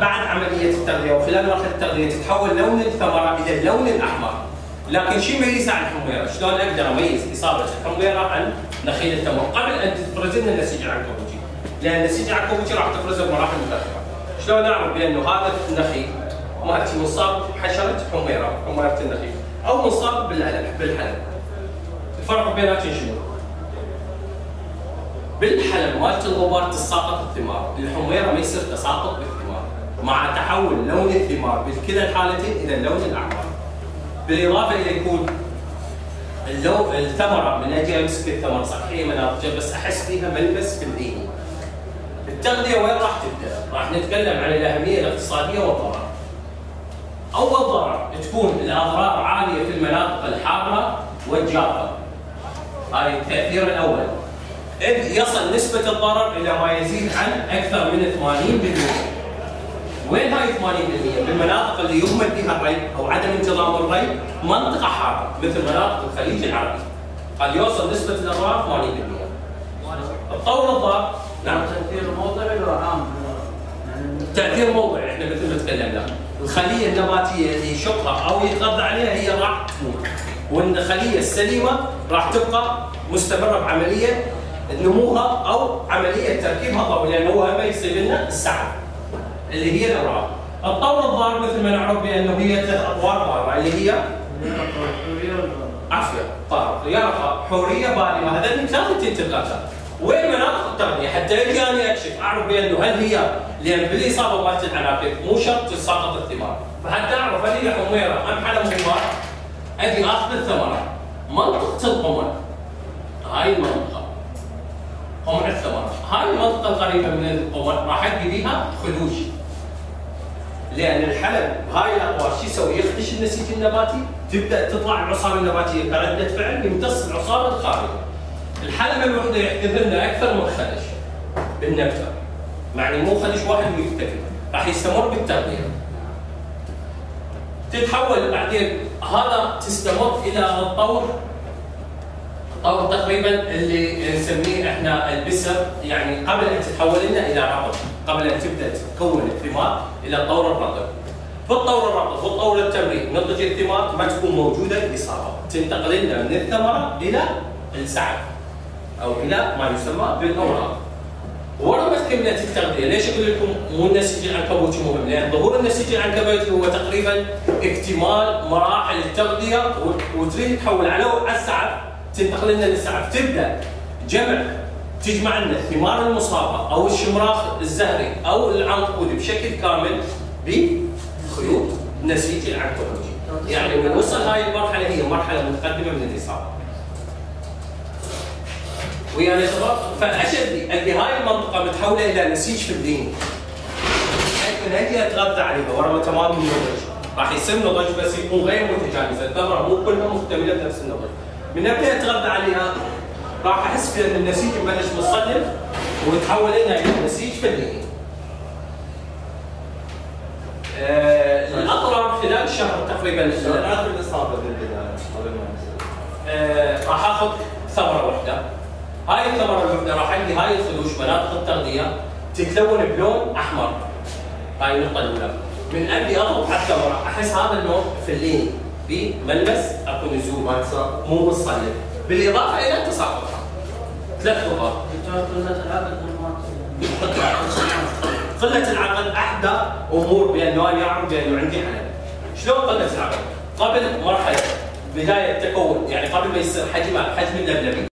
بعد عملية التغذية وخلال مرحله التغذية تتحول لون الثمرة إلى اللون الأحمر. لكن شو يميزها عن الحميره؟ شلون أقدر أميز إصابة الحميره عن نخيل التمر؟ قبل أن تفرز لنا النسيج العنكبوتي لأن النسيج العنكبوتي راح تفرزه بمراحل متأخرة. شلون أعرف بأنه هذا النخيل مالتي مصاب بحشرة حميره حميره النخيل؟ أو مصاب بالحلم الفرق بيناتهم شنو؟ بالحلم مالت الغبار تساقط الثمار، الحميره ما يصير تساقط بالثمار، مع تحول لون الثمار بكلا الحالتين إلى اللون الاحمر. بالإضافة إلى يكون اللون الثمرة من أجي أمسك الثمرة صحيح مناطقها بس أحس فيها ملمس في الايد. التغذية وين راح تبدأ؟ راح نتكلم عن الأهمية الاقتصادية والضرر. أول ضرر تكون الأضرار عالية في المناطق الحارة والجافه. هاي التأثير الأول. إذ يصل نسبة الضرر إلى ما يزيد عن أكثر من 80%. وين هاي 80%؟ بالمناطق اللي يهمل فيها الري أو عدم انتظام الري منطقة حارة مثل مناطق الخليج العربي. قد يوصل نسبة الأضرار 80%. الطور الضار نعم تأثير موضعي ولا عام؟ تأثير موضعي إحنا مثل ما تكلمنا. الخلية النباتية اللي يشقها أو يتغذى عليها هي راح تموت. والخلية السليمة راح تبقى مستمرة بعملية نموها أو عملية تركيبها ضوئي لأن هو ما يصير لنا السعه اللي هي الأوراق. الطور الضار مثل ما نعرف بأنه هي ثلاث أطوار ضاره اللي هي عافيه طارق يرقى حورية بالغه هذول ثلاثة انتقالات. وين مناطق التغذيه حتى أجي أنا أكشف. أعرف بأنه هل هي لأن بالإصابة مالت العناقب مو شرط تساقط الثمار. فحتى أعرف هل هي حميرة أم حلم حمار أجي أخذ الثمره منطقه القمر هاي المنطقة قمع الثمرة هاي المنطقة القريبة من القمر راح أدي بيها خدوش. لأن الحلم هاي الأقوار شو يسوي؟ يخدش النسيج النباتي تبدأ تطلع العصارة النباتية كردة فعل يمتص العصارة الخارجة الحلم الوحدة يحتضن لنا أكثر من خدش بالنبتة. يعني مو خدش واحد ويكتفي راح يستمر بالتغذية تتحول بعدين هذا تستمر إلى الطور. أو تقريبا اللي نسميه إحنا البسر يعني قبل أن تتحول لنا إلى رطب قبل أن تبدأ تكون الثمار إلى الطور الرطب في الطور الرطب والطور التمرين نضج الثمار ما تكون موجودة الاصابه تنتقل لنا من الثمرة إلى السعف أو إلى ما يسمى بالأوراق. ورا ما تكملت التغذية ليش أقول لكم مو النسيج العنكبوتي مهم؟ لأن ظهور النسيج العنكبوتي هو تقريبا اكتمال مراحل التغذية وتريد تحول على السعف تنتقل لنا للسعف تبدأ جمع تجمع لنا الثمار المصابة أو الشمراخ الزهري أو العنقود بشكل كامل بخيوط نسيج العنكبوتي. يعني من وصل هاي المرحلة هي مرحلة متقدمة من الإصابة. ويا شباب فأشد لي اللي هاي المنطقة متحولة إلى نسيج فلديني. حيث أجي أتغذى عليها ورا ما تمام النضج راح يصير نضج بس يكون غير متجانس، الثمره مو كلها مكتملة بنفس النضج. من ابدا أتغذى عليها راح أحس بان النسيج يبلش مصلب ويتحول لنا إلى نسيج فلي. آه الاضرار خلال شهر تقريبا شهر الاصابه بالبداية آه راح آخذ ثمرة واحدة. هاي الثمرة الواحدة راح عندي هاي الخدوش مناطق التغذيه تتلون بلون أحمر. هاي النقطة الأولى. من ابدي اضغط على الثمرة أحس هذا اللون فليني بملمس اكو نزول مو متصلب بالإضافة إلى تساقطها ثلاث نقاط قلة العقل أحدى أمور بانه أنا اعرف بانه عندي حلم. شلون قلة العقل؟ قبل مرحلة بداية تكون يعني قبل ما يصير حجم حجم اللبلبي